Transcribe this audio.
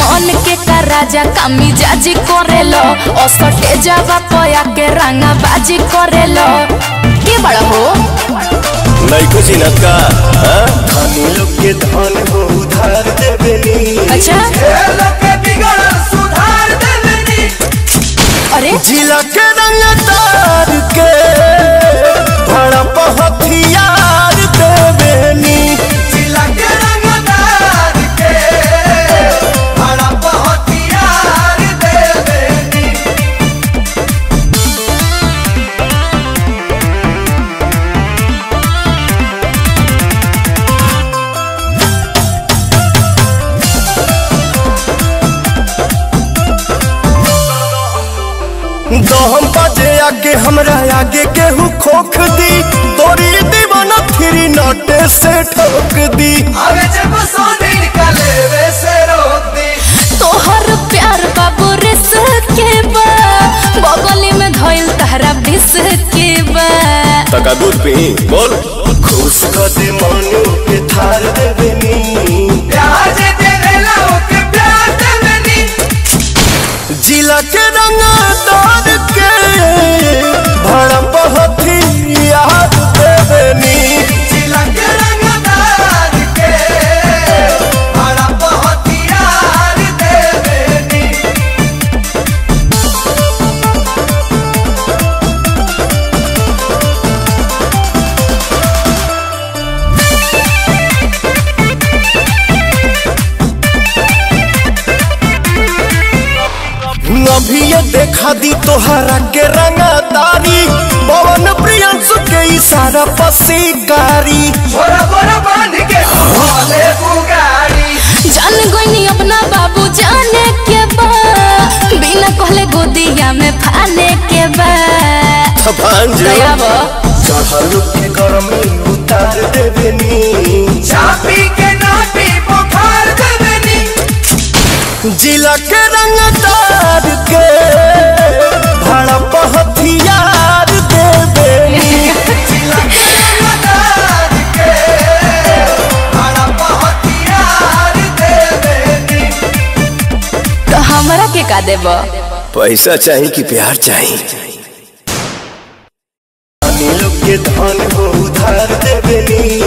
का राजा कामी जाजी करेलो। असटे जावा पया के रंगा बाजी करेलो। के बड़ा हो। नहीं कुछ का धनी लोग के धन हो उधार देवेनी अच्छा? अरे? जिला के रंगदार के दहम बजे आगे हमरा आगे केहू खोख दी। तोरी दीवाना फिरी नोटे से ठोक दी। तोहर प्यार बाबू रिस के बा। बगली में धइल तहरा बिस के बा। तका दूध पी बोल। खुश कर दे मनु के थार देवेनी जिला के रंगदार अभी ये देखा दी तोहरा के रंगदारी पवन प्रियंसु के इशारा पसीकारी जान गईनी अपना बाबू जाने के बा। बिना कहले गोदिया में फाने के बा। भांजे चढ़ल के गरमी उतार देवेनी जिला के रंगदार के भड़प हथियार देवेनी तो हमरा के का देबा? पैसा चाहिए कि प्यार चाहिए लोग के धन हो उधार देवेनी